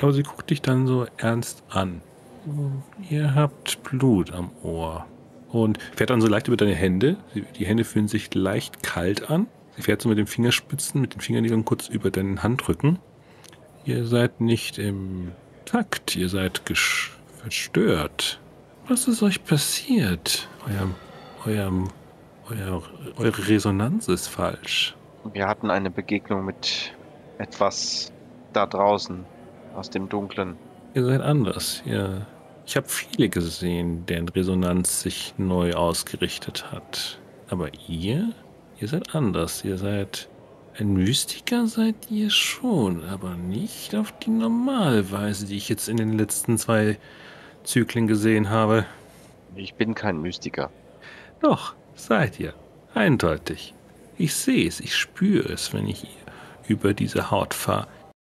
Aber sie guckt dich dann so ernst an. Ihr habt Blut am Ohr. Und fährt dann so leicht über deine Hände. Die Hände fühlen sich leicht kalt an. Sie fährt so mit den Fingerspitzen, mit den Fingernägeln kurz über deinen Handrücken. Ihr seid nicht im Takt, ihr seid verstört. Was ist euch passiert? Euer, euer, euer, eure Resonanz ist falsch. Wir hatten eine Begegnung mit etwas da draußen, aus dem Dunklen. Ihr seid anders. Ihr, ich habe viele gesehen, deren Resonanz sich neu ausgerichtet hat. Aber ihr? Ihr seid anders. Ihr seid ein Mystiker seid ihr schon, aber nicht auf die normale Weise, die ich jetzt in den letzten zwei Zyklen gesehen habe. Ich bin kein Mystiker. Doch, seid ihr. Eindeutig. Ich sehe es, ich spüre es, wenn ich über diese Haut fahre.